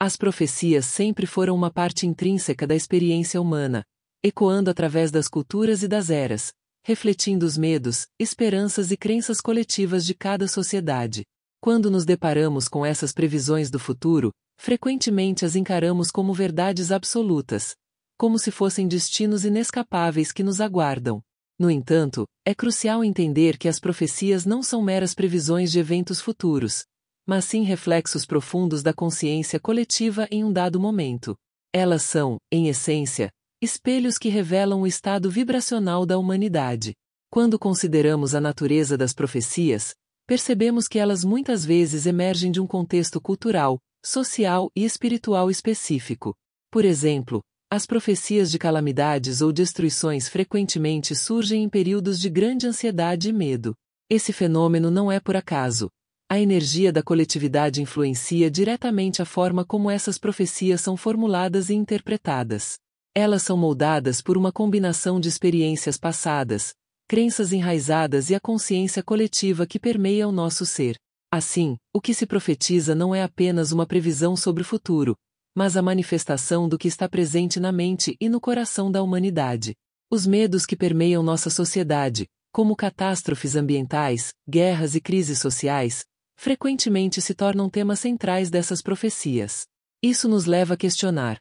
As profecias sempre foram uma parte intrínseca da experiência humana, ecoando através das culturas e das eras, refletindo os medos, esperanças e crenças coletivas de cada sociedade. Quando nos deparamos com essas previsões do futuro, frequentemente as encaramos como verdades absolutas, como se fossem destinos inescapáveis que nos aguardam. No entanto, é crucial entender que as profecias não são meras previsões de eventos futuros, mas sim reflexos profundos da consciência coletiva em um dado momento. Elas são, em essência, espelhos que revelam o estado vibracional da humanidade. Quando consideramos a natureza das profecias, percebemos que elas muitas vezes emergem de um contexto cultural, social e espiritual específico. Por exemplo, as profecias de calamidades ou destruições frequentemente surgem em períodos de grande ansiedade e medo. Esse fenômeno não é por acaso, a energia da coletividade influencia diretamente a forma como essas profecias são formuladas e interpretadas. Elas são moldadas por uma combinação de experiências passadas, crenças enraizadas e a consciência coletiva que permeia o nosso ser. Assim, o que se profetiza não é apenas uma previsão sobre o futuro, mas a manifestação do que está presente na mente e no coração da humanidade. Os medos que permeiam nossa sociedade, como catástrofes ambientais, guerras e crises sociais, frequentemente se tornam temas centrais dessas profecias. Isso nos leva a questionar: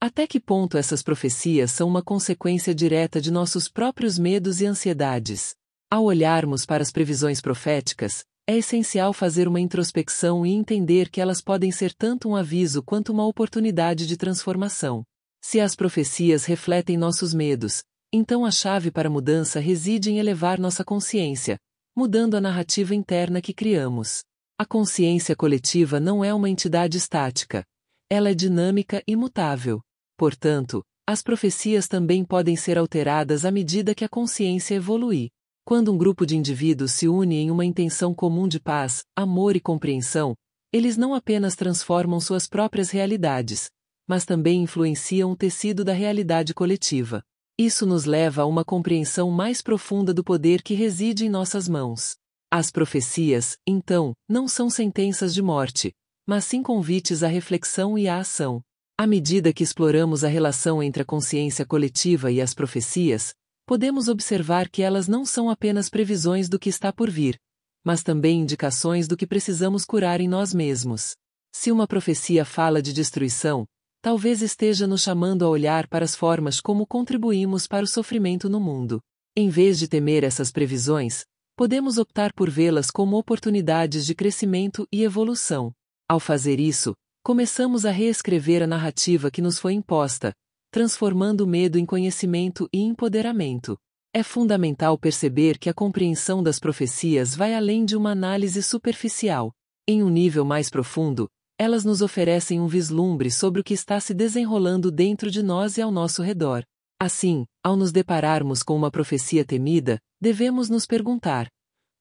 até que ponto essas profecias são uma consequência direta de nossos próprios medos e ansiedades? Ao olharmos para as previsões proféticas, é essencial fazer uma introspecção e entender que elas podem ser tanto um aviso quanto uma oportunidade de transformação. Se as profecias refletem nossos medos, então a chave para a mudança reside em elevar nossa consciência, mudando a narrativa interna que criamos. A consciência coletiva não é uma entidade estática. Ela é dinâmica e mutável. Portanto, as profecias também podem ser alteradas à medida que a consciência evolui. Quando um grupo de indivíduos se une em uma intenção comum de paz, amor e compreensão, eles não apenas transformam suas próprias realidades, mas também influenciam o tecido da realidade coletiva. Isso nos leva a uma compreensão mais profunda do poder que reside em nossas mãos. As profecias, então, não são sentenças de morte, mas sim convites à reflexão e à ação. À medida que exploramos a relação entre a consciência coletiva e as profecias, podemos observar que elas não são apenas previsões do que está por vir, mas também indicações do que precisamos curar em nós mesmos. Se uma profecia fala de destruição, talvez esteja nos chamando a olhar para as formas como contribuímos para o sofrimento no mundo. Em vez de temer essas previsões, podemos optar por vê-las como oportunidades de crescimento e evolução. Ao fazer isso, começamos a reescrever a narrativa que nos foi imposta, transformando o medo em conhecimento e empoderamento. É fundamental perceber que a compreensão das profecias vai além de uma análise superficial. Em um nível mais profundo, elas nos oferecem um vislumbre sobre o que está se desenrolando dentro de nós e ao nosso redor. Assim, ao nos depararmos com uma profecia temida, devemos nos perguntar: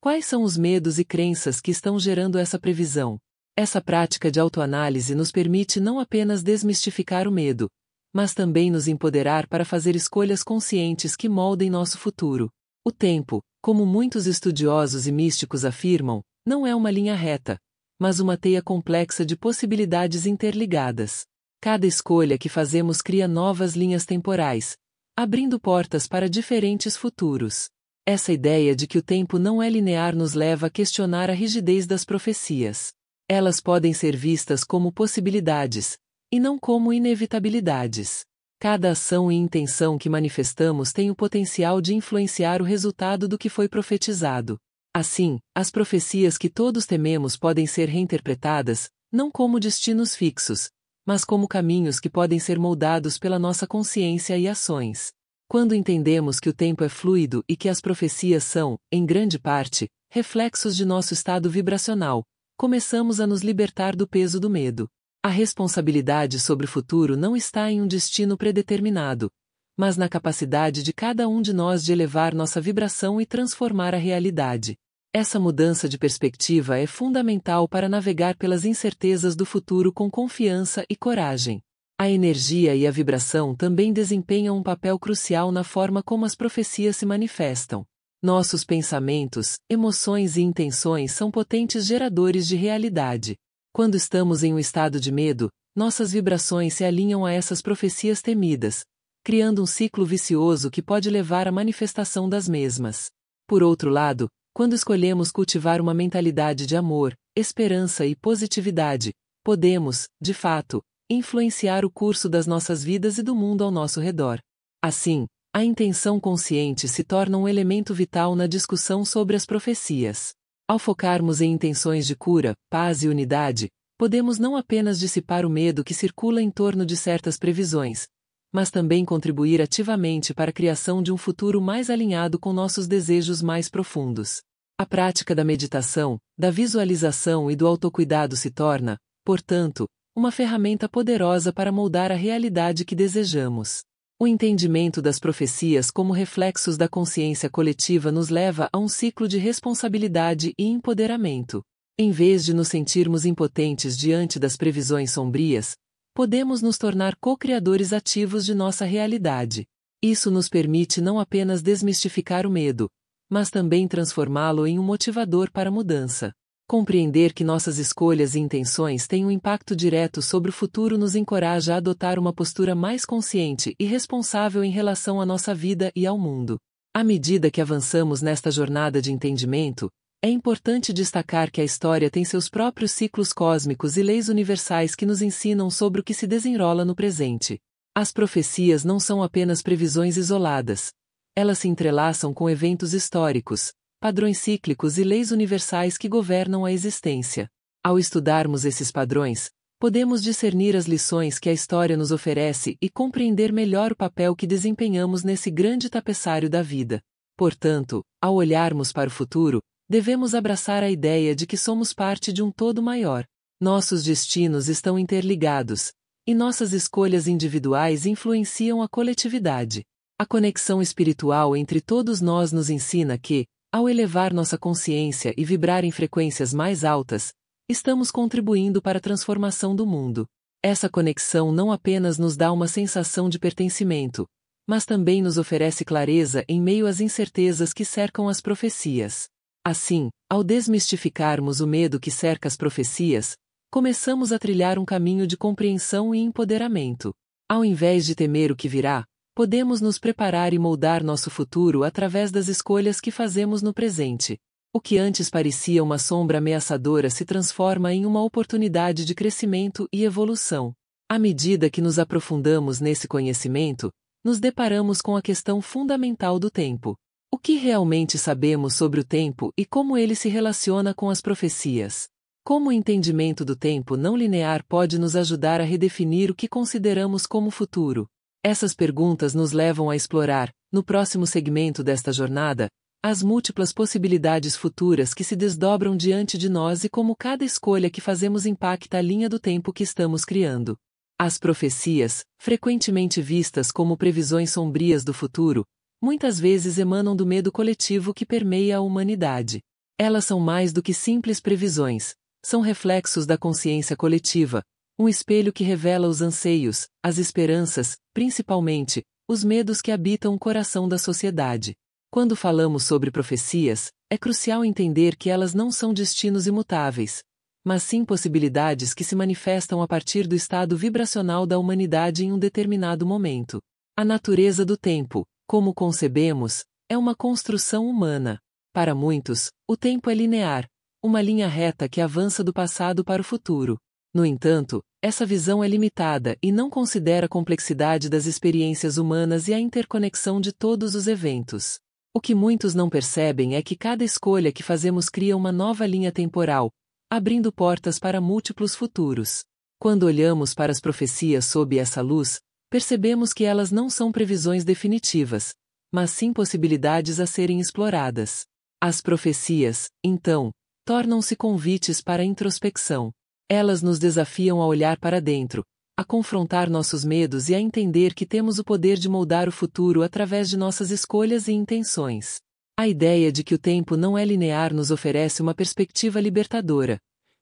quais são os medos e crenças que estão gerando essa previsão? Essa prática de autoanálise nos permite não apenas desmistificar o medo, mas também nos empoderar para fazer escolhas conscientes que moldem nosso futuro. O tempo, como muitos estudiosos e místicos afirmam, não é uma linha reta, mas uma teia complexa de possibilidades interligadas. Cada escolha que fazemos cria novas linhas temporais, abrindo portas para diferentes futuros. Essa ideia de que o tempo não é linear nos leva a questionar a rigidez das profecias. Elas podem ser vistas como possibilidades, e não como inevitabilidades. Cada ação e intenção que manifestamos tem o potencial de influenciar o resultado do que foi profetizado. Assim, as profecias que todos tememos podem ser reinterpretadas, não como destinos fixos, mas como caminhos que podem ser moldados pela nossa consciência e ações. Quando entendemos que o tempo é fluido e que as profecias são, em grande parte, reflexos de nosso estado vibracional, começamos a nos libertar do peso do medo. A responsabilidade sobre o futuro não está em um destino predeterminado, mas na capacidade de cada um de nós de elevar nossa vibração e transformar a realidade. Essa mudança de perspectiva é fundamental para navegar pelas incertezas do futuro com confiança e coragem. A energia e a vibração também desempenham um papel crucial na forma como as profecias se manifestam. Nossos pensamentos, emoções e intenções são potentes geradores de realidade. Quando estamos em um estado de medo, nossas vibrações se alinham a essas profecias temidas, criando um ciclo vicioso que pode levar à manifestação das mesmas. Por outro lado, quando escolhemos cultivar uma mentalidade de amor, esperança e positividade, podemos, de fato, influenciar o curso das nossas vidas e do mundo ao nosso redor. Assim, a intenção consciente se torna um elemento vital na discussão sobre as profecias. Ao focarmos em intenções de cura, paz e unidade, podemos não apenas dissipar o medo que circula em torno de certas previsões, mas também contribuir ativamente para a criação de um futuro mais alinhado com nossos desejos mais profundos. A prática da meditação, da visualização e do autocuidado se torna, portanto, uma ferramenta poderosa para moldar a realidade que desejamos. O entendimento das profecias como reflexos da consciência coletiva nos leva a um ciclo de responsabilidade e empoderamento. Em vez de nos sentirmos impotentes diante das previsões sombrias, podemos nos tornar co-criadores ativos de nossa realidade. Isso nos permite não apenas desmistificar o medo, mas também transformá-lo em um motivador para a mudança. Compreender que nossas escolhas e intenções têm um impacto direto sobre o futuro nos encoraja a adotar uma postura mais consciente e responsável em relação à nossa vida e ao mundo. À medida que avançamos nesta jornada de entendimento, é importante destacar que a história tem seus próprios ciclos cósmicos e leis universais que nos ensinam sobre o que se desenrola no presente. As profecias não são apenas previsões isoladas. Elas se entrelaçam com eventos históricos, padrões cíclicos e leis universais que governam a existência. Ao estudarmos esses padrões, podemos discernir as lições que a história nos oferece e compreender melhor o papel que desempenhamos nesse grande tapeçário da vida. Portanto, ao olharmos para o futuro, devemos abraçar a ideia de que somos parte de um todo maior. Nossos destinos estão interligados, e nossas escolhas individuais influenciam a coletividade. A conexão espiritual entre todos nós nos ensina que, ao elevar nossa consciência e vibrar em frequências mais altas, estamos contribuindo para a transformação do mundo. Essa conexão não apenas nos dá uma sensação de pertencimento, mas também nos oferece clareza em meio às incertezas que cercam as profecias. Assim, ao desmistificarmos o medo que cerca as profecias, começamos a trilhar um caminho de compreensão e empoderamento. Ao invés de temer o que virá, podemos nos preparar e moldar nosso futuro através das escolhas que fazemos no presente. O que antes parecia uma sombra ameaçadora se transforma em uma oportunidade de crescimento e evolução. À medida que nos aprofundamos nesse conhecimento, nos deparamos com a questão fundamental do tempo. O que realmente sabemos sobre o tempo e como ele se relaciona com as profecias? Como o entendimento do tempo não linear pode nos ajudar a redefinir o que consideramos como futuro? Essas perguntas nos levam a explorar, no próximo segmento desta jornada, as múltiplas possibilidades futuras que se desdobram diante de nós e como cada escolha que fazemos impacta a linha do tempo que estamos criando. As profecias, frequentemente vistas como previsões sombrias do futuro, muitas vezes emanam do medo coletivo que permeia a humanidade. Elas são mais do que simples previsões, são reflexos da consciência coletiva, um espelho que revela os anseios, as esperanças, principalmente, os medos que habitam o coração da sociedade. Quando falamos sobre profecias, é crucial entender que elas não são destinos imutáveis, mas sim possibilidades que se manifestam a partir do estado vibracional da humanidade em um determinado momento. A natureza do tempo, como concebemos, é uma construção humana. Para muitos, o tempo é linear, uma linha reta que avança do passado para o futuro. No entanto, essa visão é limitada e não considera a complexidade das experiências humanas e a interconexão de todos os eventos. O que muitos não percebem é que cada escolha que fazemos cria uma nova linha temporal, abrindo portas para múltiplos futuros. Quando olhamos para as profecias sob essa luz, percebemos que elas não são previsões definitivas, mas sim possibilidades a serem exploradas. As profecias, então, tornam-se convites para a introspecção. Elas nos desafiam a olhar para dentro, a confrontar nossos medos e a entender que temos o poder de moldar o futuro através de nossas escolhas e intenções. A ideia de que o tempo não é linear nos oferece uma perspectiva libertadora.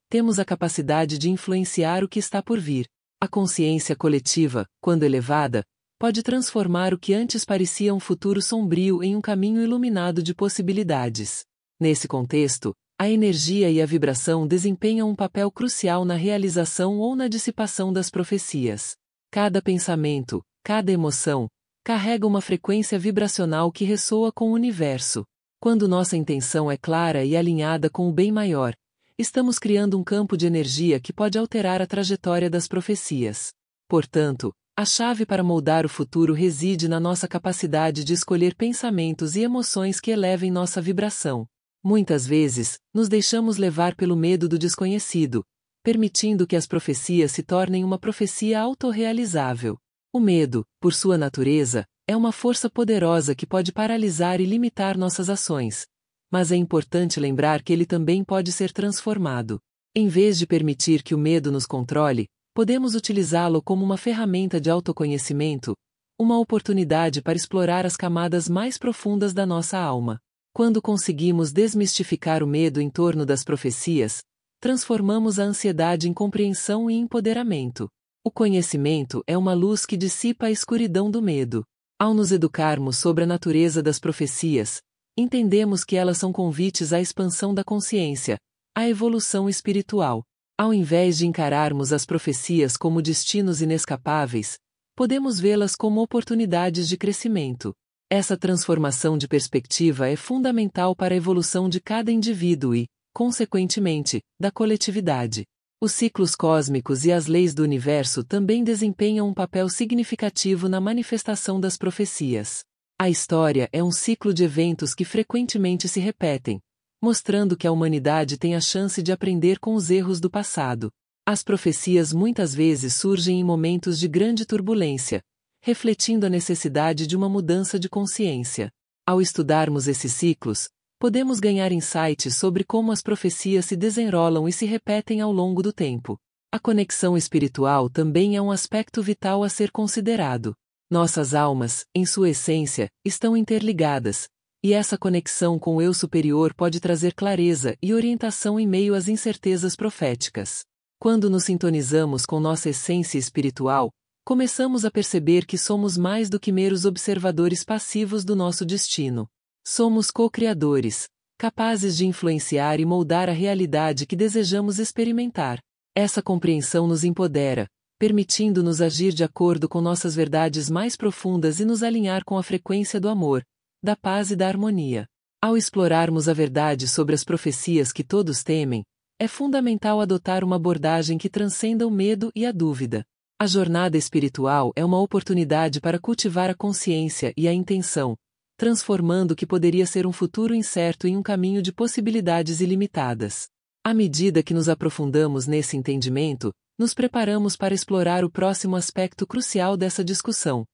Temos a capacidade de influenciar o que está por vir. A consciência coletiva, quando elevada, pode transformar o que antes parecia um futuro sombrio em um caminho iluminado de possibilidades. Nesse contexto, A energia e a vibração desempenham um papel crucial na realização ou na dissipação das profecias. Cada pensamento, cada emoção, carrega uma frequência vibracional que ressoa com o universo. Quando nossa intenção é clara e alinhada com o bem maior, estamos criando um campo de energia que pode alterar a trajetória das profecias. Portanto, a chave para moldar o futuro reside na nossa capacidade de escolher pensamentos e emoções que elevem nossa vibração. Muitas vezes, nos deixamos levar pelo medo do desconhecido, permitindo que as profecias se tornem uma profecia autorrealizável. O medo, por sua natureza, é uma força poderosa que pode paralisar e limitar nossas ações. Mas é importante lembrar que ele também pode ser transformado. Em vez de permitir que o medo nos controle, podemos utilizá-lo como uma ferramenta de autoconhecimento, uma oportunidade para explorar as camadas mais profundas da nossa alma. Quando conseguimos desmistificar o medo em torno das profecias, transformamos a ansiedade em compreensão e empoderamento. O conhecimento é uma luz que dissipa a escuridão do medo. Ao nos educarmos sobre a natureza das profecias, entendemos que elas são convites à expansão da consciência, à evolução espiritual. Ao invés de encararmos as profecias como destinos inescapáveis, podemos vê-las como oportunidades de crescimento. Essa transformação de perspectiva é fundamental para a evolução de cada indivíduo e, consequentemente, da coletividade. Os ciclos cósmicos e as leis do universo também desempenham um papel significativo na manifestação das profecias. A história é um ciclo de eventos que frequentemente se repetem, mostrando que a humanidade tem a chance de aprender com os erros do passado. As profecias muitas vezes surgem em momentos de grande turbulência, refletindo a necessidade de uma mudança de consciência. Ao estudarmos esses ciclos, podemos ganhar insights sobre como as profecias se desenrolam e se repetem ao longo do tempo. A conexão espiritual também é um aspecto vital a ser considerado. Nossas almas, em sua essência, estão interligadas, e essa conexão com o eu superior pode trazer clareza e orientação em meio às incertezas proféticas. Quando nos sintonizamos com nossa essência espiritual, começamos a perceber que somos mais do que meros observadores passivos do nosso destino. Somos co-criadores, capazes de influenciar e moldar a realidade que desejamos experimentar. Essa compreensão nos empodera, permitindo-nos agir de acordo com nossas verdades mais profundas e nos alinhar com a frequência do amor, da paz e da harmonia. Ao explorarmos a verdade sobre as profecias que todos temem, é fundamental adotar uma abordagem que transcenda o medo e a dúvida. A jornada espiritual é uma oportunidade para cultivar a consciência e a intenção, transformando o que poderia ser um futuro incerto em um caminho de possibilidades ilimitadas. À medida que nos aprofundamos nesse entendimento, nos preparamos para explorar o próximo aspecto crucial dessa discussão: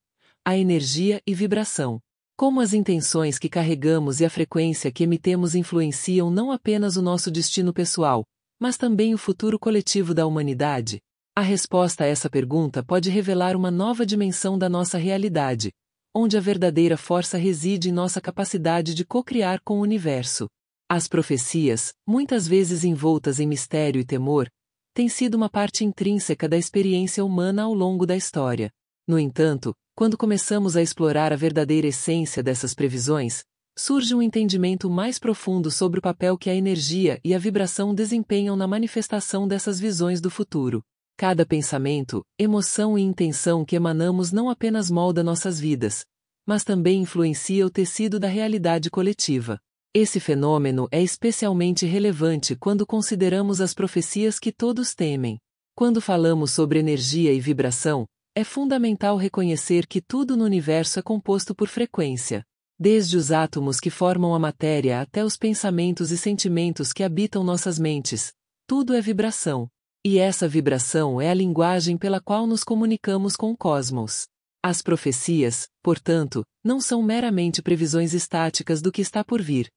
a energia e vibração. Como as intenções que carregamos e a frequência que emitemos influenciam não apenas o nosso destino pessoal, mas também o futuro coletivo da humanidade? A resposta a essa pergunta pode revelar uma nova dimensão da nossa realidade, onde a verdadeira força reside em nossa capacidade de co-criar com o universo. As profecias, muitas vezes envoltas em mistério e temor, têm sido uma parte intrínseca da experiência humana ao longo da história. No entanto, quando começamos a explorar a verdadeira essência dessas previsões, surge um entendimento mais profundo sobre o papel que a energia e a vibração desempenham na manifestação dessas visões do futuro. Cada pensamento, emoção e intenção que emanamos não apenas molda nossas vidas, mas também influencia o tecido da realidade coletiva. Esse fenômeno é especialmente relevante quando consideramos as profecias que todos temem. Quando falamos sobre energia e vibração, é fundamental reconhecer que tudo no universo é composto por frequência. Desde os átomos que formam a matéria até os pensamentos e sentimentos que habitam nossas mentes, tudo é vibração. E essa vibração é a linguagem pela qual nos comunicamos com o cosmos. As profecias, portanto, não são meramente previsões estáticas do que está por vir.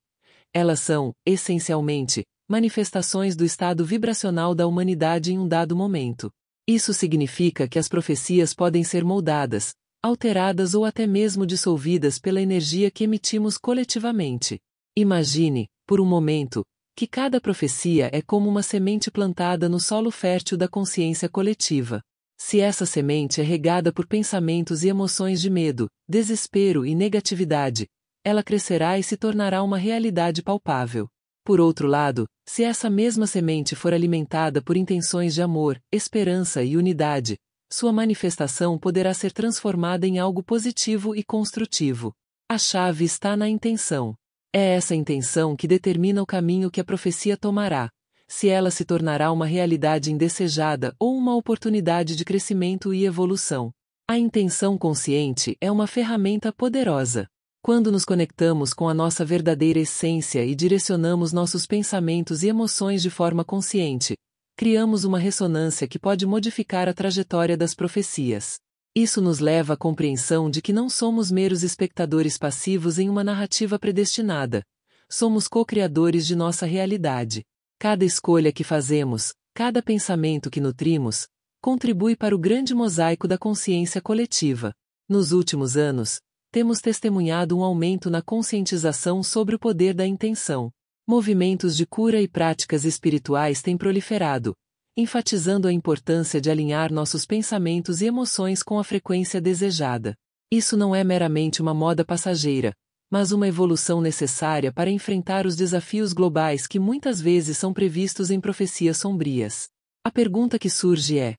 Elas são, essencialmente, manifestações do estado vibracional da humanidade em um dado momento. Isso significa que as profecias podem ser moldadas, alteradas ou até mesmo dissolvidas pela energia que emitimos coletivamente. Imagine, por um momento, que cada profecia é como uma semente plantada no solo fértil da consciência coletiva. Se essa semente é regada por pensamentos e emoções de medo, desespero e negatividade, ela crescerá e se tornará uma realidade palpável. Por outro lado, se essa mesma semente for alimentada por intenções de amor, esperança e unidade, sua manifestação poderá ser transformada em algo positivo e construtivo. A chave está na intenção. É essa intenção que determina o caminho que a profecia tomará, se ela se tornará uma realidade indesejada ou uma oportunidade de crescimento e evolução. A intenção consciente é uma ferramenta poderosa. Quando nos conectamos com a nossa verdadeira essência e direcionamos nossos pensamentos e emoções de forma consciente, criamos uma ressonância que pode modificar a trajetória das profecias. Isso nos leva à compreensão de que não somos meros espectadores passivos em uma narrativa predestinada. Somos co-criadores de nossa realidade. Cada escolha que fazemos, cada pensamento que nutrimos, contribui para o grande mosaico da consciência coletiva. Nos últimos anos, temos testemunhado um aumento na conscientização sobre o poder da intenção. Movimentos de cura e práticas espirituais têm proliferado, enfatizando a importância de alinhar nossos pensamentos e emoções com a frequência desejada. Isso não é meramente uma moda passageira, mas uma evolução necessária para enfrentar os desafios globais que muitas vezes são previstos em profecias sombrias. A pergunta que surge é: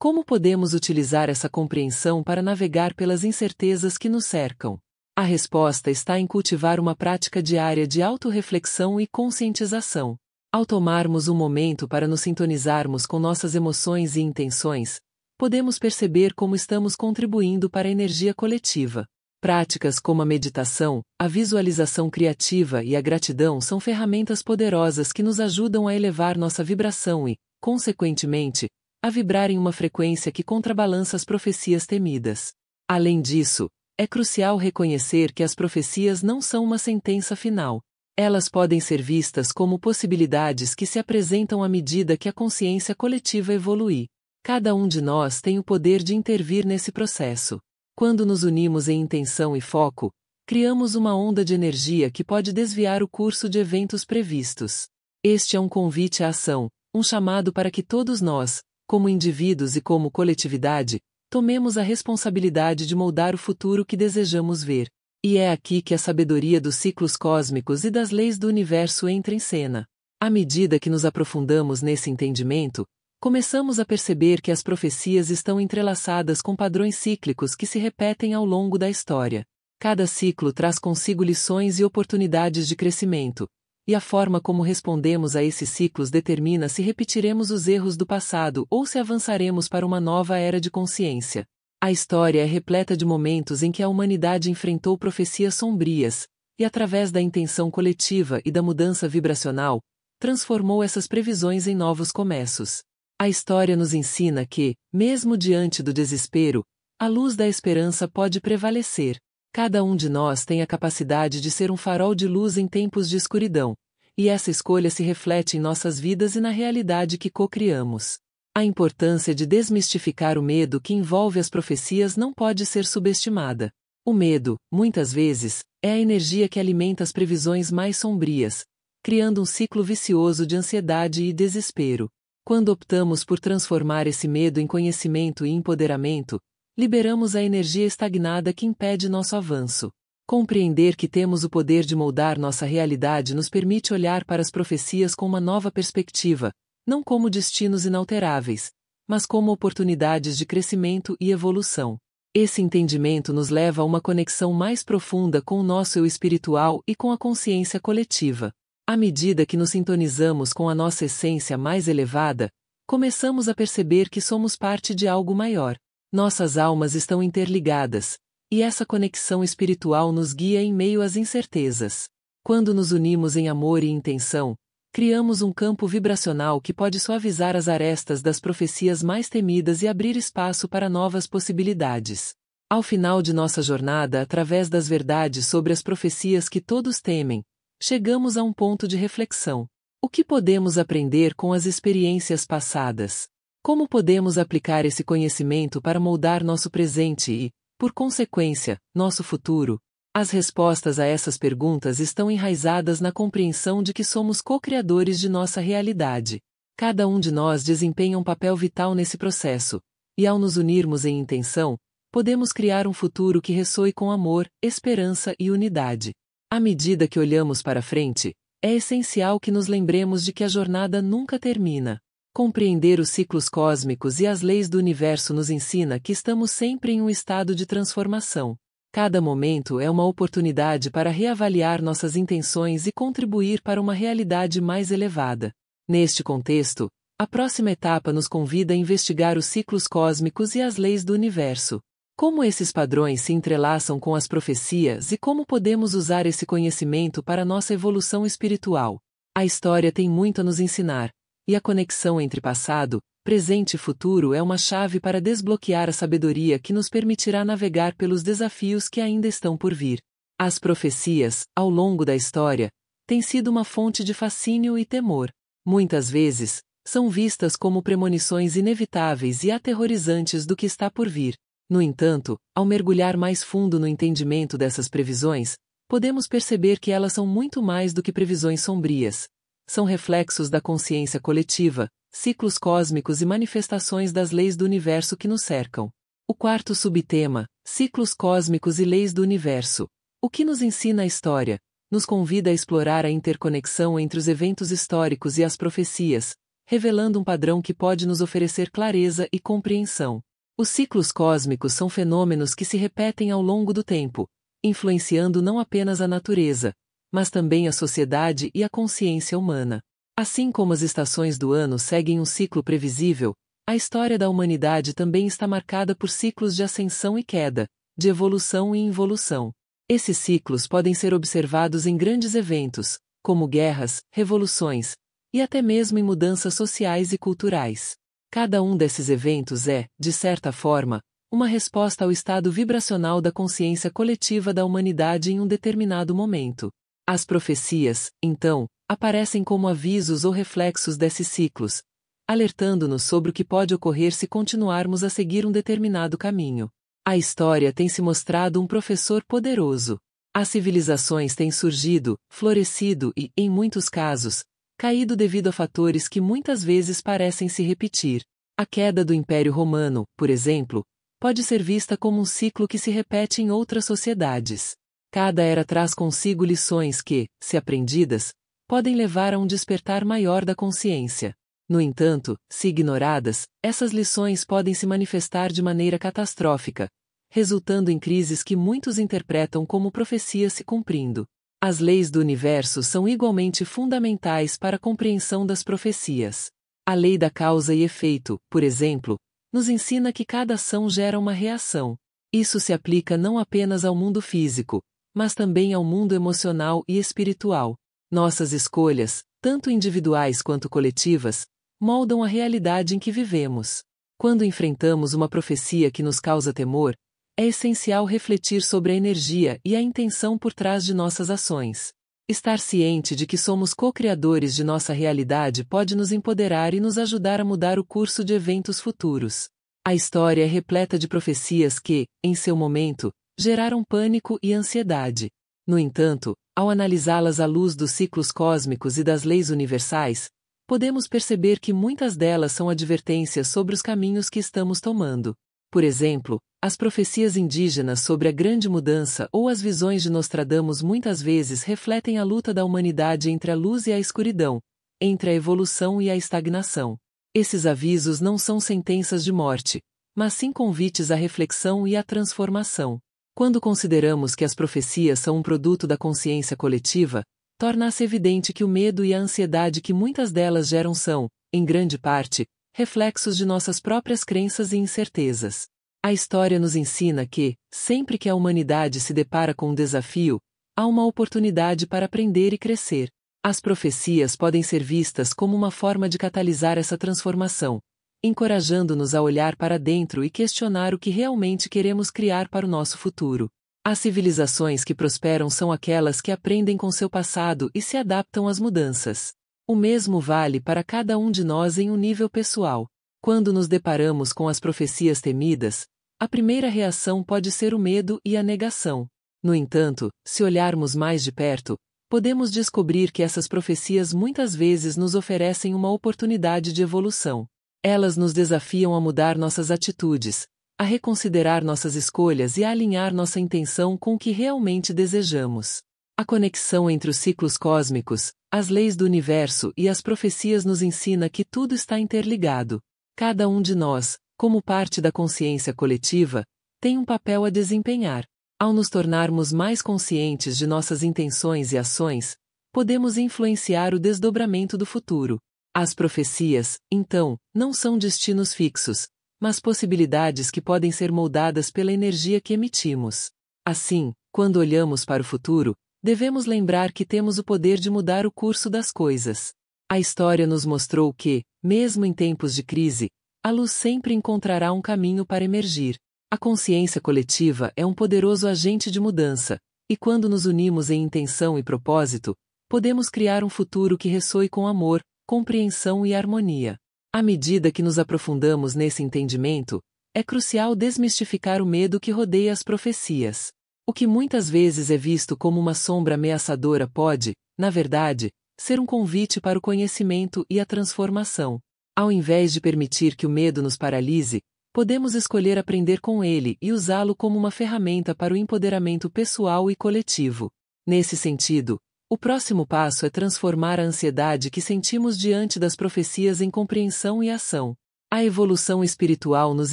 como podemos utilizar essa compreensão para navegar pelas incertezas que nos cercam? A resposta está em cultivar uma prática diária de autorreflexão e conscientização. Ao tomarmos um momento para nos sintonizarmos com nossas emoções e intenções, podemos perceber como estamos contribuindo para a energia coletiva. Práticas como a meditação, a visualização criativa e a gratidão são ferramentas poderosas que nos ajudam a elevar nossa vibração e, consequentemente, a vibrar em uma frequência que contrabalança as profecias temidas. Além disso, é crucial reconhecer que as profecias não são uma sentença final. Elas podem ser vistas como possibilidades que se apresentam à medida que a consciência coletiva evolui. Cada um de nós tem o poder de intervir nesse processo. Quando nos unimos em intenção e foco, criamos uma onda de energia que pode desviar o curso de eventos previstos. Este é um convite à ação, um chamado para que todos nós, como indivíduos e como coletividade, tomemos a responsabilidade de moldar o futuro que desejamos ver. E é aqui que a sabedoria dos ciclos cósmicos e das leis do universo entra em cena. À medida que nos aprofundamos nesse entendimento, começamos a perceber que as profecias estão entrelaçadas com padrões cíclicos que se repetem ao longo da história. Cada ciclo traz consigo lições e oportunidades de crescimento, e a forma como respondemos a esses ciclos determina se repetiremos os erros do passado ou se avançaremos para uma nova era de consciência. A história é repleta de momentos em que a humanidade enfrentou profecias sombrias, e através da intenção coletiva e da mudança vibracional, transformou essas previsões em novos começos. A história nos ensina que, mesmo diante do desespero, a luz da esperança pode prevalecer. Cada um de nós tem a capacidade de ser um farol de luz em tempos de escuridão, e essa escolha se reflete em nossas vidas e na realidade que co-criamos. A importância de desmistificar o medo que envolve as profecias não pode ser subestimada. O medo, muitas vezes, é a energia que alimenta as previsões mais sombrias, criando um ciclo vicioso de ansiedade e desespero. Quando optamos por transformar esse medo em conhecimento e empoderamento, liberamos a energia estagnada que impede nosso avanço. Compreender que temos o poder de moldar nossa realidade nos permite olhar para as profecias com uma nova perspectiva, não como destinos inalteráveis, mas como oportunidades de crescimento e evolução. Esse entendimento nos leva a uma conexão mais profunda com o nosso eu espiritual e com a consciência coletiva. À medida que nos sintonizamos com a nossa essência mais elevada, começamos a perceber que somos parte de algo maior. Nossas almas estão interligadas, e essa conexão espiritual nos guia em meio às incertezas. Quando nos unimos em amor e intenção, criamos um campo vibracional que pode suavizar as arestas das profecias mais temidas e abrir espaço para novas possibilidades. Ao final de nossa jornada através das verdades sobre as profecias que todos temem, chegamos a um ponto de reflexão. O que podemos aprender com as experiências passadas? Como podemos aplicar esse conhecimento para moldar nosso presente e, por consequência, nosso futuro? As respostas a essas perguntas estão enraizadas na compreensão de que somos co-criadores de nossa realidade. Cada um de nós desempenha um papel vital nesse processo, e ao nos unirmos em intenção, podemos criar um futuro que ressoe com amor, esperança e unidade. À medida que olhamos para frente, é essencial que nos lembremos de que a jornada nunca termina. Compreender os ciclos cósmicos e as leis do universo nos ensina que estamos sempre em um estado de transformação. Cada momento é uma oportunidade para reavaliar nossas intenções e contribuir para uma realidade mais elevada. Neste contexto, a próxima etapa nos convida a investigar os ciclos cósmicos e as leis do universo. Como esses padrões se entrelaçam com as profecias e como podemos usar esse conhecimento para nossa evolução espiritual. A história tem muito a nos ensinar, e a conexão entre passado, presente e futuro é uma chave para desbloquear a sabedoria que nos permitirá navegar pelos desafios que ainda estão por vir. As profecias, ao longo da história, têm sido uma fonte de fascínio e temor. Muitas vezes, são vistas como premonições inevitáveis e aterrorizantes do que está por vir. No entanto, ao mergulhar mais fundo no entendimento dessas previsões, podemos perceber que elas são muito mais do que previsões sombrias. São reflexos da consciência coletiva, ciclos cósmicos e manifestações das leis do universo que nos cercam. O quarto subtema, ciclos cósmicos e leis do universo. O que nos ensina a história, nos convida a explorar a interconexão entre os eventos históricos e as profecias, revelando um padrão que pode nos oferecer clareza e compreensão. Os ciclos cósmicos são fenômenos que se repetem ao longo do tempo, influenciando não apenas a natureza, mas também a sociedade e a consciência humana. Assim como as estações do ano seguem um ciclo previsível, a história da humanidade também está marcada por ciclos de ascensão e queda, de evolução e involução. Esses ciclos podem ser observados em grandes eventos, como guerras, revoluções, e até mesmo em mudanças sociais e culturais. Cada um desses eventos é, de certa forma, uma resposta ao estado vibracional da consciência coletiva da humanidade em um determinado momento. As profecias, então, aparecem como avisos ou reflexos desses ciclos, alertando-nos sobre o que pode ocorrer se continuarmos a seguir um determinado caminho. A história tem se mostrado um professor poderoso. As civilizações têm surgido, florescido e, em muitos casos, caído devido a fatores que muitas vezes parecem se repetir. A queda do Império Romano, por exemplo, pode ser vista como um ciclo que se repete em outras sociedades. Cada era traz consigo lições que, se aprendidas, podem levar a um despertar maior da consciência. No entanto, se ignoradas, essas lições podem se manifestar de maneira catastrófica, resultando em crises que muitos interpretam como profecias se cumprindo. As leis do universo são igualmente fundamentais para a compreensão das profecias. A lei da causa e efeito, por exemplo, nos ensina que cada ação gera uma reação. Isso se aplica não apenas ao mundo físico, mas também ao mundo emocional e espiritual. Nossas escolhas, tanto individuais quanto coletivas, moldam a realidade em que vivemos. Quando enfrentamos uma profecia que nos causa temor, é essencial refletir sobre a energia e a intenção por trás de nossas ações. Estar ciente de que somos co-criadores de nossa realidade pode nos empoderar e nos ajudar a mudar o curso de eventos futuros. A história é repleta de profecias que, em seu momento, geraram pânico e ansiedade. No entanto, ao analisá-las à luz dos ciclos cósmicos e das leis universais, podemos perceber que muitas delas são advertências sobre os caminhos que estamos tomando. Por exemplo, as profecias indígenas sobre a grande mudança ou as visões de Nostradamus muitas vezes refletem a luta da humanidade entre a luz e a escuridão, entre a evolução e a estagnação. Esses avisos não são sentenças de morte, mas sim convites à reflexão e à transformação. Quando consideramos que as profecias são um produto da consciência coletiva, torna-se evidente que o medo e a ansiedade que muitas delas geram são, em grande parte, reflexos de nossas próprias crenças e incertezas. A história nos ensina que, sempre que a humanidade se depara com um desafio, há uma oportunidade para aprender e crescer. As profecias podem ser vistas como uma forma de catalisar essa transformação, encorajando-nos a olhar para dentro e questionar o que realmente queremos criar para o nosso futuro. As civilizações que prosperam são aquelas que aprendem com seu passado e se adaptam às mudanças. O mesmo vale para cada um de nós em um nível pessoal. Quando nos deparamos com as profecias temidas, a primeira reação pode ser o medo e a negação. No entanto, se olharmos mais de perto, podemos descobrir que essas profecias muitas vezes nos oferecem uma oportunidade de evolução. Elas nos desafiam a mudar nossas atitudes, a reconsiderar nossas escolhas e a alinhar nossa intenção com o que realmente desejamos. A conexão entre os ciclos cósmicos, as leis do universo e as profecias nos ensina que tudo está interligado. Cada um de nós, como parte da consciência coletiva, tem um papel a desempenhar. Ao nos tornarmos mais conscientes de nossas intenções e ações, podemos influenciar o desdobramento do futuro. As profecias, então, não são destinos fixos, mas possibilidades que podem ser moldadas pela energia que emitimos. Assim, quando olhamos para o futuro, devemos lembrar que temos o poder de mudar o curso das coisas. A história nos mostrou que, mesmo em tempos de crise, a luz sempre encontrará um caminho para emergir. A consciência coletiva é um poderoso agente de mudança, e quando nos unimos em intenção e propósito, podemos criar um futuro que ressoe com amor, compreensão e harmonia. À medida que nos aprofundamos nesse entendimento, é crucial desmistificar o medo que rodeia as profecias. O que muitas vezes é visto como uma sombra ameaçadora pode, na verdade, ser um convite para o conhecimento e a transformação. Ao invés de permitir que o medo nos paralise, podemos escolher aprender com ele e usá-lo como uma ferramenta para o empoderamento pessoal e coletivo. Nesse sentido, o próximo passo é transformar a ansiedade que sentimos diante das profecias em compreensão e ação. A evolução espiritual nos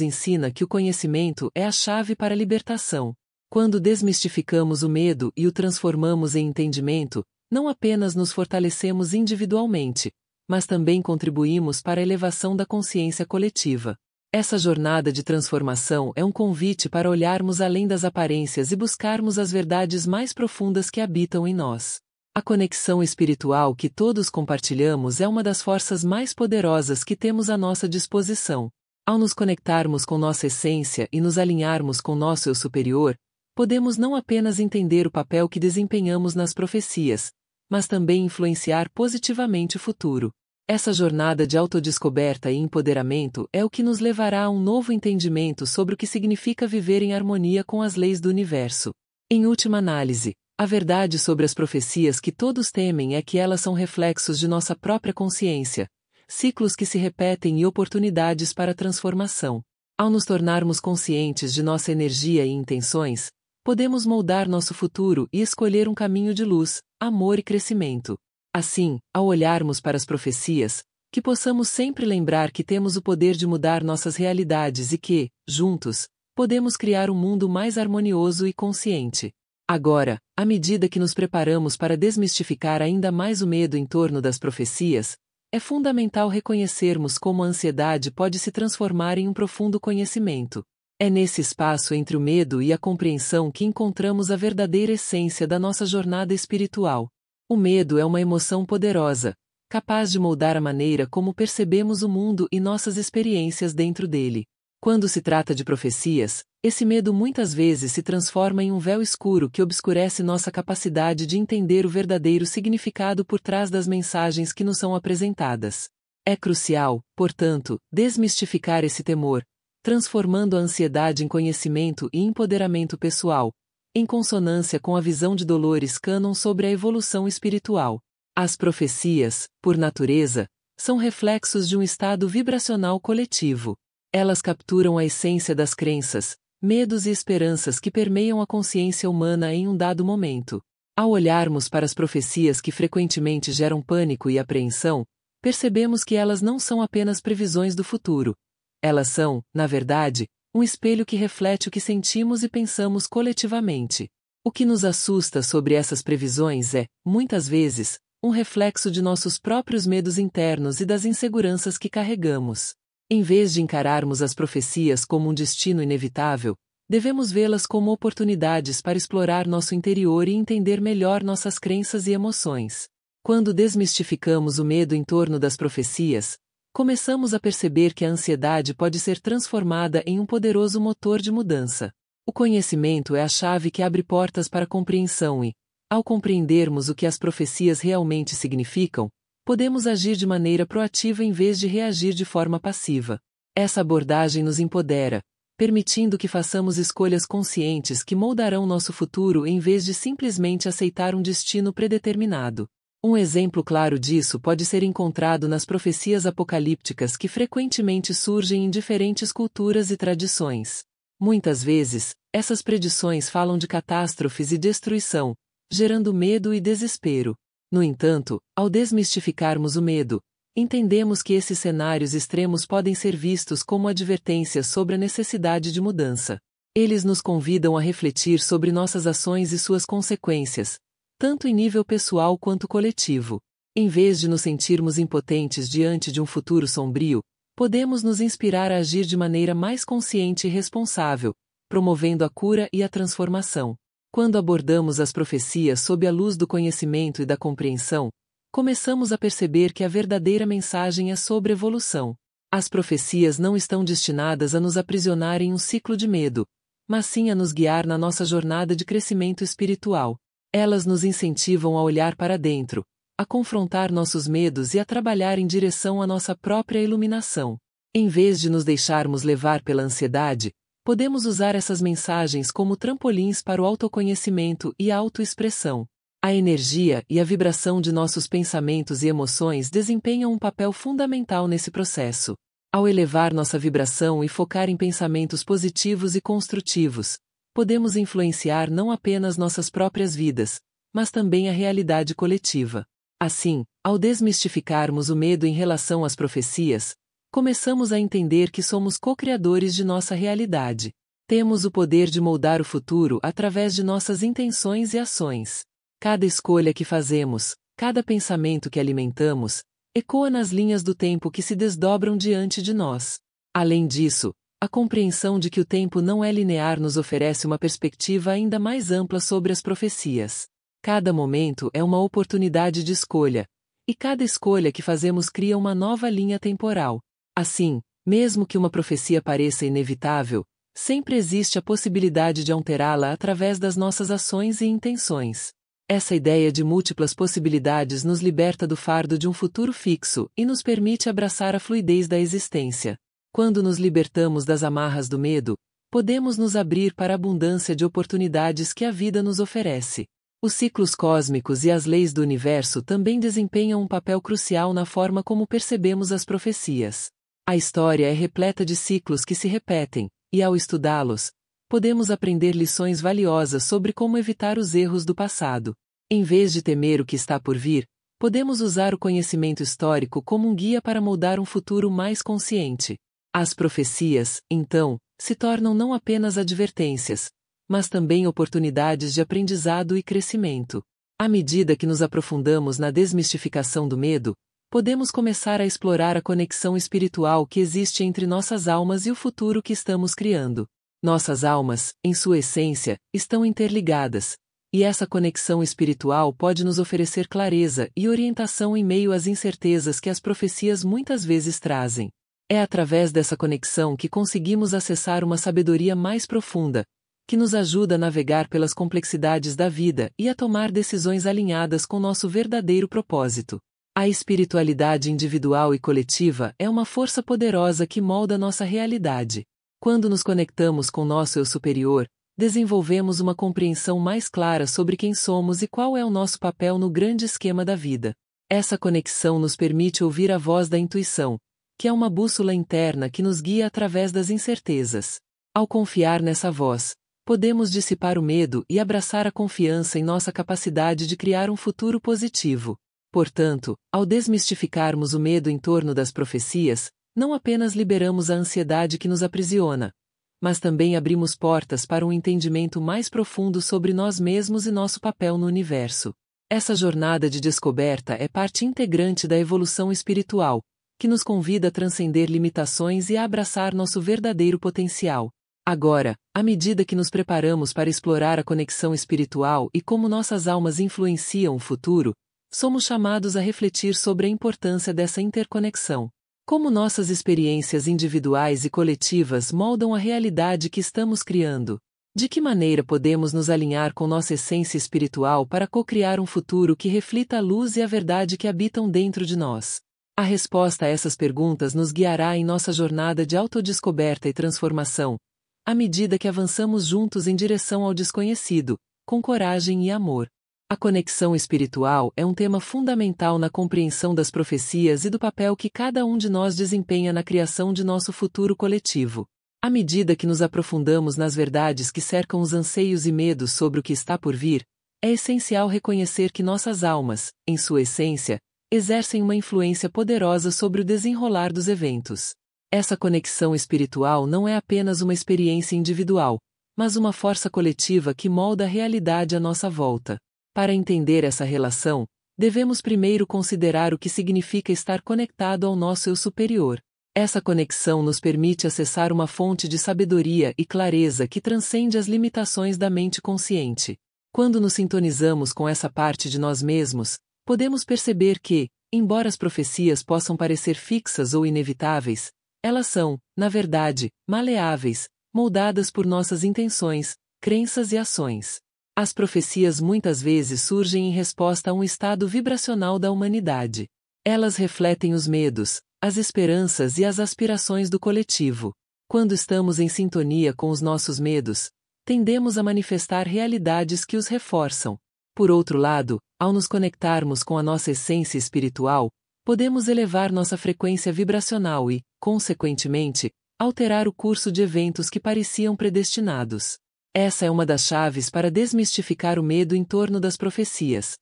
ensina que o conhecimento é a chave para a libertação. Quando desmistificamos o medo e o transformamos em entendimento, não apenas nos fortalecemos individualmente, mas também contribuímos para a elevação da consciência coletiva. Essa jornada de transformação é um convite para olharmos além das aparências e buscarmos as verdades mais profundas que habitam em nós. A conexão espiritual que todos compartilhamos é uma das forças mais poderosas que temos à nossa disposição. Ao nos conectarmos com nossa essência e nos alinharmos com nosso eu superior, podemos não apenas entender o papel que desempenhamos nas profecias, mas também influenciar positivamente o futuro. Essa jornada de autodescoberta e empoderamento é o que nos levará a um novo entendimento sobre o que significa viver em harmonia com as leis do universo. Em última análise, a verdade sobre as profecias que todos temem é que elas são reflexos de nossa própria consciência, ciclos que se repetem e oportunidades para transformação. Ao nos tornarmos conscientes de nossa energia e intenções, podemos moldar nosso futuro e escolher um caminho de luz, amor e crescimento. Assim, ao olharmos para as profecias, que possamos sempre lembrar que temos o poder de mudar nossas realidades e que, juntos, podemos criar um mundo mais harmonioso e consciente. Agora, à medida que nos preparamos para desmistificar ainda mais o medo em torno das profecias, é fundamental reconhecermos como a ansiedade pode se transformar em um profundo conhecimento. É nesse espaço entre o medo e a compreensão que encontramos a verdadeira essência da nossa jornada espiritual. O medo é uma emoção poderosa, capaz de moldar a maneira como percebemos o mundo e nossas experiências dentro dele. Quando se trata de profecias, esse medo muitas vezes se transforma em um véu escuro que obscurece nossa capacidade de entender o verdadeiro significado por trás das mensagens que nos são apresentadas. É crucial, portanto, desmistificar esse temor, transformando a ansiedade em conhecimento e empoderamento pessoal, em consonância com a visão de Dolores Cannon sobre a evolução espiritual. As profecias, por natureza, são reflexos de um estado vibracional coletivo. Elas capturam a essência das crenças, medos e esperanças que permeiam a consciência humana em um dado momento. Ao olharmos para as profecias que frequentemente geram pânico e apreensão, percebemos que elas não são apenas previsões do futuro, elas são, na verdade, um espelho que reflete o que sentimos e pensamos coletivamente. O que nos assusta sobre essas previsões é, muitas vezes, um reflexo de nossos próprios medos internos e das inseguranças que carregamos. Em vez de encararmos as profecias como um destino inevitável, devemos vê-las como oportunidades para explorar nosso interior e entender melhor nossas crenças e emoções. Quando desmistificamos o medo em torno das profecias, começamos a perceber que a ansiedade pode ser transformada em um poderoso motor de mudança. O conhecimento é a chave que abre portas para a compreensão e, ao compreendermos o que as profecias realmente significam, podemos agir de maneira proativa em vez de reagir de forma passiva. Essa abordagem nos empodera, permitindo que façamos escolhas conscientes que moldarão nosso futuro em vez de simplesmente aceitar um destino predeterminado. Um exemplo claro disso pode ser encontrado nas profecias apocalípticas que frequentemente surgem em diferentes culturas e tradições. Muitas vezes, essas predições falam de catástrofes e destruição, gerando medo e desespero. No entanto, ao desmistificarmos o medo, entendemos que esses cenários extremos podem ser vistos como advertências sobre a necessidade de mudança. Eles nos convidam a refletir sobre nossas ações e suas consequências, tanto em nível pessoal quanto coletivo. Em vez de nos sentirmos impotentes diante de um futuro sombrio, podemos nos inspirar a agir de maneira mais consciente e responsável, promovendo a cura e a transformação. Quando abordamos as profecias sob a luz do conhecimento e da compreensão, começamos a perceber que a verdadeira mensagem é sobre evolução. As profecias não estão destinadas a nos aprisionar em um ciclo de medo, mas sim a nos guiar na nossa jornada de crescimento espiritual. Elas nos incentivam a olhar para dentro, a confrontar nossos medos e a trabalhar em direção à nossa própria iluminação. Em vez de nos deixarmos levar pela ansiedade, podemos usar essas mensagens como trampolins para o autoconhecimento e a autoexpressão. A energia e a vibração de nossos pensamentos e emoções desempenham um papel fundamental nesse processo. Ao elevar nossa vibração e focar em pensamentos positivos e construtivos, podemos influenciar não apenas nossas próprias vidas, mas também a realidade coletiva. Assim, ao desmistificarmos o medo em relação às profecias, começamos a entender que somos co-criadores de nossa realidade. Temos o poder de moldar o futuro através de nossas intenções e ações. Cada escolha que fazemos, cada pensamento que alimentamos, ecoa nas linhas do tempo que se desdobram diante de nós. Além disso, a compreensão de que o tempo não é linear nos oferece uma perspectiva ainda mais ampla sobre as profecias. Cada momento é uma oportunidade de escolha, e cada escolha que fazemos cria uma nova linha temporal. Assim, mesmo que uma profecia pareça inevitável, sempre existe a possibilidade de alterá-la através das nossas ações e intenções. Essa ideia de múltiplas possibilidades nos liberta do fardo de um futuro fixo e nos permite abraçar a fluidez da existência. Quando nos libertamos das amarras do medo, podemos nos abrir para a abundância de oportunidades que a vida nos oferece. Os ciclos cósmicos e as leis do universo também desempenham um papel crucial na forma como percebemos as profecias. A história é repleta de ciclos que se repetem, e ao estudá-los, podemos aprender lições valiosas sobre como evitar os erros do passado. Em vez de temer o que está por vir, podemos usar o conhecimento histórico como um guia para moldar um futuro mais consciente. As profecias, então, se tornam não apenas advertências, mas também oportunidades de aprendizado e crescimento. À medida que nos aprofundamos na desmistificação do medo, podemos começar a explorar a conexão espiritual que existe entre nossas almas e o futuro que estamos criando. Nossas almas, em sua essência, estão interligadas, e essa conexão espiritual pode nos oferecer clareza e orientação em meio às incertezas que as profecias muitas vezes trazem. É através dessa conexão que conseguimos acessar uma sabedoria mais profunda, que nos ajuda a navegar pelas complexidades da vida e a tomar decisões alinhadas com nosso verdadeiro propósito. A espiritualidade individual e coletiva é uma força poderosa que molda nossa realidade. Quando nos conectamos com nosso eu superior, desenvolvemos uma compreensão mais clara sobre quem somos e qual é o nosso papel no grande esquema da vida. Essa conexão nos permite ouvir a voz da intuição, que é uma bússola interna que nos guia através das incertezas. Ao confiar nessa voz, podemos dissipar o medo e abraçar a confiança em nossa capacidade de criar um futuro positivo. Portanto, ao desmistificarmos o medo em torno das profecias, não apenas liberamos a ansiedade que nos aprisiona, mas também abrimos portas para um entendimento mais profundo sobre nós mesmos e nosso papel no universo. Essa jornada de descoberta é parte integrante da evolução espiritual, que nos convida a transcender limitações e a abraçar nosso verdadeiro potencial. Agora, à medida que nos preparamos para explorar a conexão espiritual e como nossas almas influenciam o futuro, somos chamados a refletir sobre a importância dessa interconexão. Como nossas experiências individuais e coletivas moldam a realidade que estamos criando? De que maneira podemos nos alinhar com nossa essência espiritual para co-criar um futuro que reflita a luz e a verdade que habitam dentro de nós? A resposta a essas perguntas nos guiará em nossa jornada de autodescoberta e transformação, à medida que avançamos juntos em direção ao desconhecido, com coragem e amor. A conexão espiritual é um tema fundamental na compreensão das profecias e do papel que cada um de nós desempenha na criação de nosso futuro coletivo. À medida que nos aprofundamos nas verdades que cercam os anseios e medos sobre o que está por vir, é essencial reconhecer que nossas almas, em sua essência, exercem uma influência poderosa sobre o desenrolar dos eventos. Essa conexão espiritual não é apenas uma experiência individual, mas uma força coletiva que molda a realidade à nossa volta. Para entender essa relação, devemos primeiro considerar o que significa estar conectado ao nosso eu superior. Essa conexão nos permite acessar uma fonte de sabedoria e clareza que transcende as limitações da mente consciente. Quando nos sintonizamos com essa parte de nós mesmos, podemos perceber que, embora as profecias possam parecer fixas ou inevitáveis, elas são, na verdade, maleáveis, moldadas por nossas intenções, crenças e ações. As profecias muitas vezes surgem em resposta a um estado vibracional da humanidade. Elas refletem os medos, as esperanças e as aspirações do coletivo. Quando estamos em sintonia com os nossos medos, tendemos a manifestar realidades que os reforçam. Por outro lado, ao nos conectarmos com a nossa essência espiritual, podemos elevar nossa frequência vibracional e, consequentemente, alterar o curso de eventos que pareciam predestinados. Essa é uma das chaves para desmistificar o medo em torno das profecias.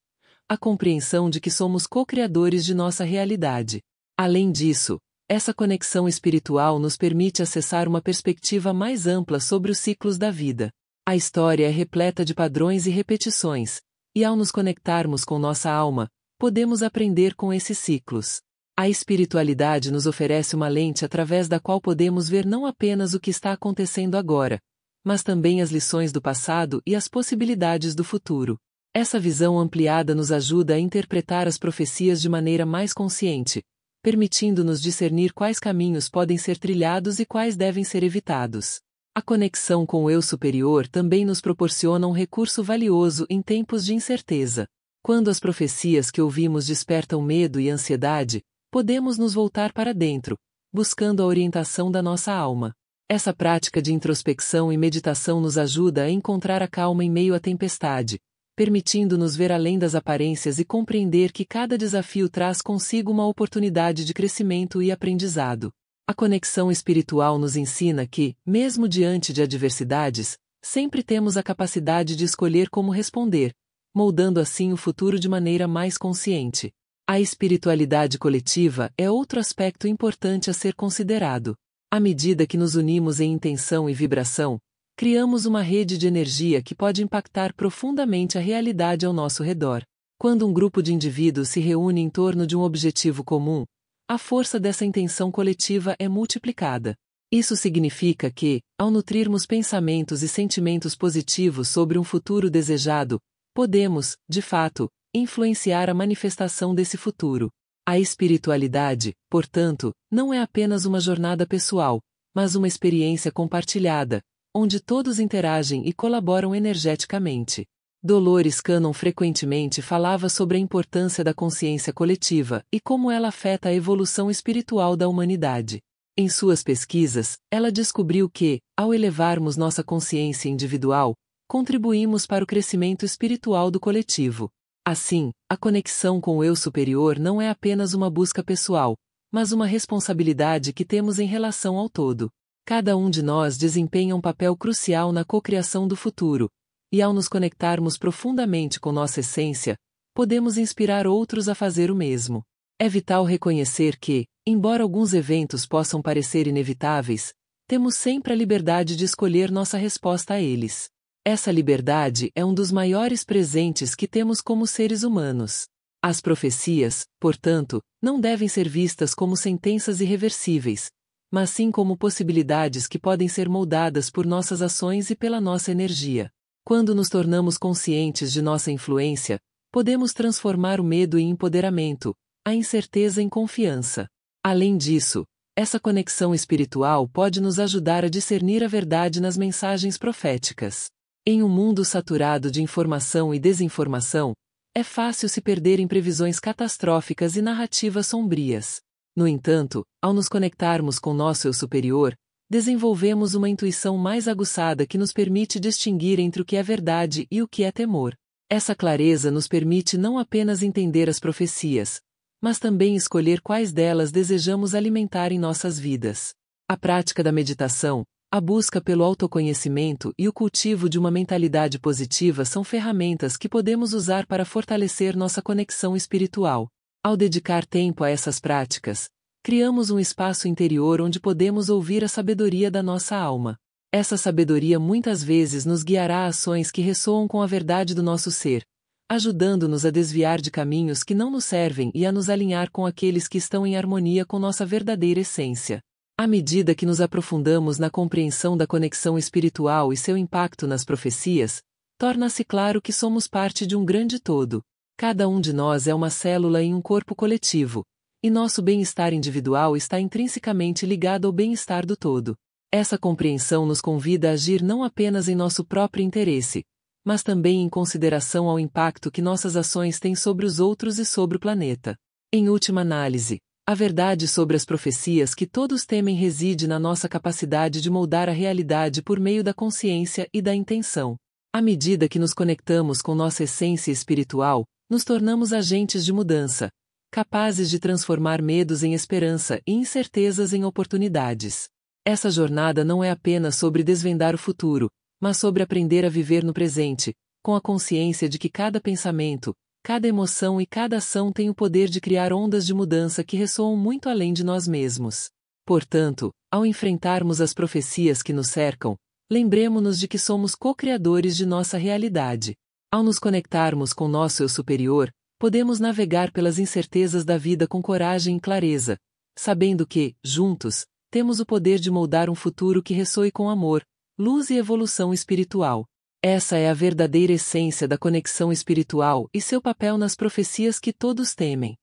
A compreensão de que somos co-criadores de nossa realidade. Além disso, essa conexão espiritual nos permite acessar uma perspectiva mais ampla sobre os ciclos da vida. A história é repleta de padrões e repetições, e ao nos conectarmos com nossa alma, podemos aprender com esses ciclos. A espiritualidade nos oferece uma lente através da qual podemos ver não apenas o que está acontecendo agora, mas também as lições do passado e as possibilidades do futuro. Essa visão ampliada nos ajuda a interpretar as profecias de maneira mais consciente, permitindo-nos discernir quais caminhos podem ser trilhados e quais devem ser evitados. A conexão com o eu superior também nos proporciona um recurso valioso em tempos de incerteza. Quando as profecias que ouvimos despertam medo e ansiedade, podemos nos voltar para dentro, buscando a orientação da nossa alma. Essa prática de introspecção e meditação nos ajuda a encontrar a calma em meio à tempestade, permitindo-nos ver além das aparências e compreender que cada desafio traz consigo uma oportunidade de crescimento e aprendizado. A conexão espiritual nos ensina que, mesmo diante de adversidades, sempre temos a capacidade de escolher como responder, moldando assim o futuro de maneira mais consciente. A espiritualidade coletiva é outro aspecto importante a ser considerado. À medida que nos unimos em intenção e vibração, criamos uma rede de energia que pode impactar profundamente a realidade ao nosso redor. Quando um grupo de indivíduos se reúne em torno de um objetivo comum, a força dessa intenção coletiva é multiplicada. Isso significa que, ao nutrirmos pensamentos e sentimentos positivos sobre um futuro desejado, podemos, de fato, influenciar a manifestação desse futuro. A espiritualidade, portanto, não é apenas uma jornada pessoal, mas uma experiência compartilhada, onde todos interagem e colaboram energeticamente. Dolores Cannon frequentemente falava sobre a importância da consciência coletiva e como ela afeta a evolução espiritual da humanidade. Em suas pesquisas, ela descobriu que, ao elevarmos nossa consciência individual, contribuímos para o crescimento espiritual do coletivo. Assim, a conexão com o eu superior não é apenas uma busca pessoal, mas uma responsabilidade que temos em relação ao todo. Cada um de nós desempenha um papel crucial na cocriação do futuro, e ao nos conectarmos profundamente com nossa essência, podemos inspirar outros a fazer o mesmo. É vital reconhecer que, embora alguns eventos possam parecer inevitáveis, temos sempre a liberdade de escolher nossa resposta a eles. Essa liberdade é um dos maiores presentes que temos como seres humanos. As profecias, portanto, não devem ser vistas como sentenças irreversíveis, mas sim como possibilidades que podem ser moldadas por nossas ações e pela nossa energia. Quando nos tornamos conscientes de nossa influência, podemos transformar o medo em empoderamento, a incerteza em confiança. Além disso, essa conexão espiritual pode nos ajudar a discernir a verdade nas mensagens proféticas. Em um mundo saturado de informação e desinformação, é fácil se perder em previsões catastróficas e narrativas sombrias. No entanto, ao nos conectarmos com nosso eu superior, desenvolvemos uma intuição mais aguçada que nos permite distinguir entre o que é verdade e o que é temor. Essa clareza nos permite não apenas entender as profecias, mas também escolher quais delas desejamos alimentar em nossas vidas. A prática da meditação, A busca pelo autoconhecimento e o cultivo de uma mentalidade positiva são ferramentas que podemos usar para fortalecer nossa conexão espiritual. Ao dedicar tempo a essas práticas, criamos um espaço interior onde podemos ouvir a sabedoria da nossa alma. Essa sabedoria muitas vezes nos guiará a ações que ressoam com a verdade do nosso ser, ajudando-nos a desviar de caminhos que não nos servem e a nos alinhar com aqueles que estão em harmonia com nossa verdadeira essência. À medida que nos aprofundamos na compreensão da conexão espiritual e seu impacto nas profecias, torna-se claro que somos parte de um grande todo. Cada um de nós é uma célula em um corpo coletivo, e nosso bem-estar individual está intrinsecamente ligado ao bem-estar do todo. Essa compreensão nos convida a agir não apenas em nosso próprio interesse, mas também em consideração ao impacto que nossas ações têm sobre os outros e sobre o planeta. Em última análise, a verdade sobre as profecias que todos temem reside na nossa capacidade de moldar a realidade por meio da consciência e da intenção. À medida que nos conectamos com nossa essência espiritual, nos tornamos agentes de mudança, capazes de transformar medos em esperança e incertezas em oportunidades. Essa jornada não é apenas sobre desvendar o futuro, mas sobre aprender a viver no presente, com a consciência de que cada pensamento, Cada emoção e cada ação tem o poder de criar ondas de mudança que ressoam muito além de nós mesmos. Portanto, ao enfrentarmos as profecias que nos cercam, lembremos-nos de que somos co-criadores de nossa realidade. Ao nos conectarmos com nosso eu superior, podemos navegar pelas incertezas da vida com coragem e clareza, sabendo que, juntos, temos o poder de moldar um futuro que ressoe com amor, luz e evolução espiritual. Essa é a verdadeira essência da conexão espiritual e seu papel nas profecias que todos temem.